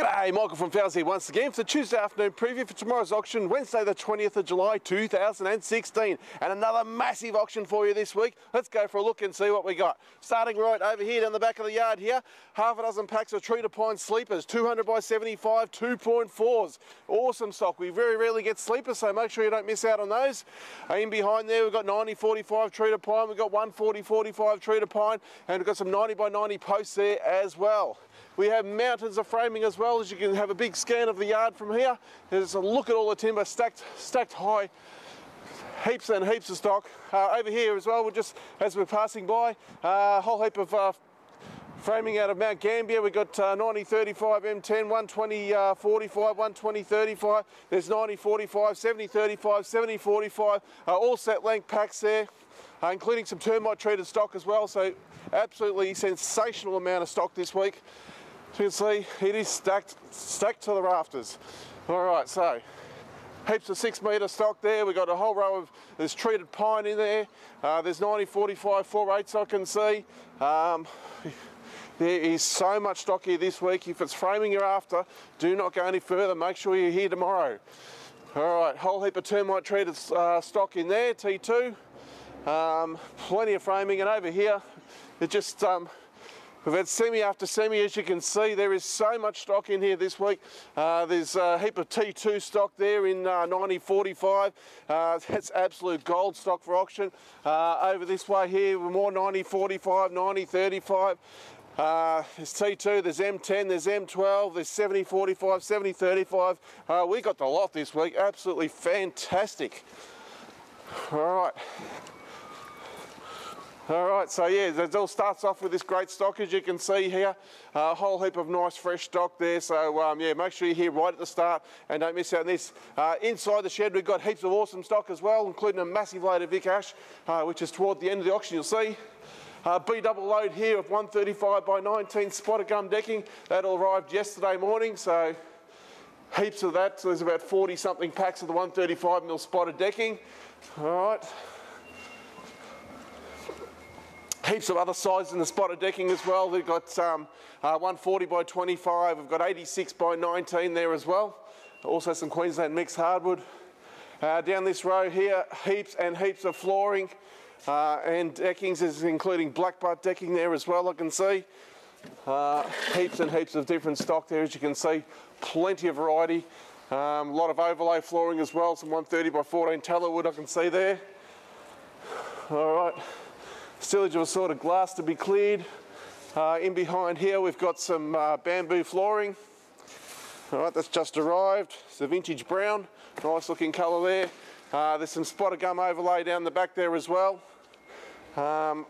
G'day, Michael from Fowles once again for the Tuesday afternoon preview for tomorrow's auction, Wednesday the 20th of July 2016. And another massive auction for you this week. Let's go for a look and see what we got. Starting right over here down the back of the yard here, half a dozen packs of treated pine sleepers, 200 by 75, 2.4s. Awesome stock. We very rarely get sleepers, so make sure you don't miss out on those. In behind there, we've got 90 45 treated pine, we've got 140 45 treated pine, and we've got some 90 by 90 posts there as well. We have mountains of framing as well, as you can have a big scan of the yard from here. There's a look at all the timber stacked, stacked high, heaps and heaps of stock. Uh, over here as well, we're just, as we're passing by, a uh, whole heap of uh, framing out of Mount Gambier. We've got uh, 90 35 M10, 120 uh, 45, 120 35. There's 90 45, 70 35, 70 45, uh, all set length packs there, uh, including some termite treated stock as well. So absolutely sensational amount of stock this week. You can see, it is stacked, stacked to the rafters. All right, so heaps of six metre stock there. We've got a whole row of, there's treated pine in there. Uh, there's 90, 45, 4 eighths I can see. Um, there is so much stock here this week. If it's framing you're after, do not go any further. Make sure you're here tomorrow. All right, whole heap of termite treated uh, stock in there, T2. Um, plenty of framing, and over here, it just um, We've had semi after semi, as you can see. There is so much stock in here this week. Uh, there's a heap of T2 stock there in uh, 9045. Uh, that's absolute gold stock for auction. Uh, over this way here, more 9045, 9035. Uh, there's T2, there's M10, there's M12, there's 7045, 7035. Uh, we got the lot this week. Absolutely fantastic. All right. All right, so yeah, it all starts off with this great stock, as you can see here. A whole heap of nice fresh stock there. So um, yeah, make sure you're here right at the start and don't miss out on this. Uh, inside the shed, we've got heaps of awesome stock as well, including a massive load of Vic Ash, uh, which is toward the end of the auction, you'll see. Uh, B double load here of 135 by 19 spotted gum decking. That arrived yesterday morning, so heaps of that. So there's about 40 something packs of the 135 mil spotted decking. All right heaps of other sizes in the spotted decking as well. We've got um, uh, 140 by 25, we've got 86 by 19 there as well. Also some Queensland mixed hardwood. Uh, down this row here, heaps and heaps of flooring uh, and deckings, is including blackbutt decking there as well, I can see. Uh, heaps and heaps of different stock there, as you can see. Plenty of variety. Um, a lot of overlay flooring as well, some 130 by 14 tallowood I can see there. All right. Stillage of a sort of glass to be cleared. Uh, in behind here we've got some uh, bamboo flooring. All right, that's just arrived. It's a vintage brown, nice looking colour there. Uh, there's some spotted gum overlay down the back there as well. Um,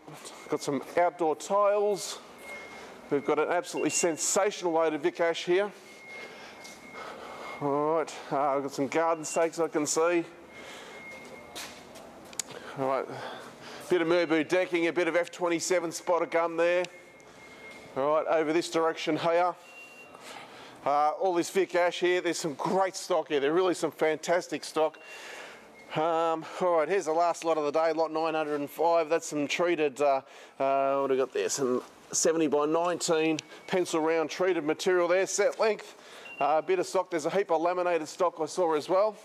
got some outdoor tiles. We've got an absolutely sensational load of Vic Ash here. All right, uh, I've got some garden stakes I can see. All right, Bit of Merbau decking, a bit of F27 spotted gum there. All right, over this direction here. Uh, all this Vic Ash here, there's some great stock here. There's really some fantastic stock. Um, all right, here's the last lot of the day, lot 905. That's some treated, uh, uh, what have we got there? Some 70 by 19 pencil round treated material there, set length. Uh, a bit of stock, there's a heap of laminated stock I saw as well.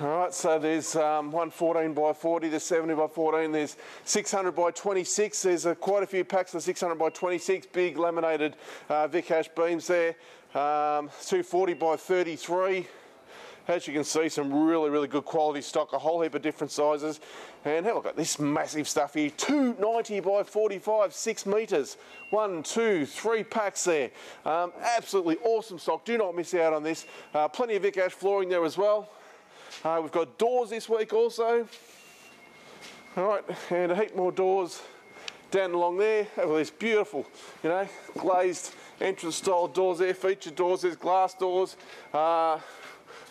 All right, so there's um, 114 by 40, there's 70 by 14, there's 600 by 26. There's a, quite a few packs of 600 by 26, big laminated uh, beams there. Um, 240 by 33. As you can see, some really, really good quality stock, a whole heap of different sizes. And have a look at this massive stuff here, 290 by 45, six metres. One, two, three packs there. Um, absolutely awesome stock. Do not miss out on this. Uh, plenty of Vic Ash flooring there as well. Uh, we've got doors this week also. All right, and a heap more doors down along there. All these beautiful, you know, glazed entrance style doors there, featured doors, there's glass doors. Uh,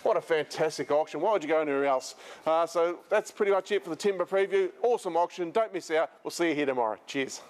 what a fantastic auction. Why would you go anywhere else? Uh, so that's pretty much it for the timber preview. Awesome auction. Don't miss out. We'll see you here tomorrow. Cheers.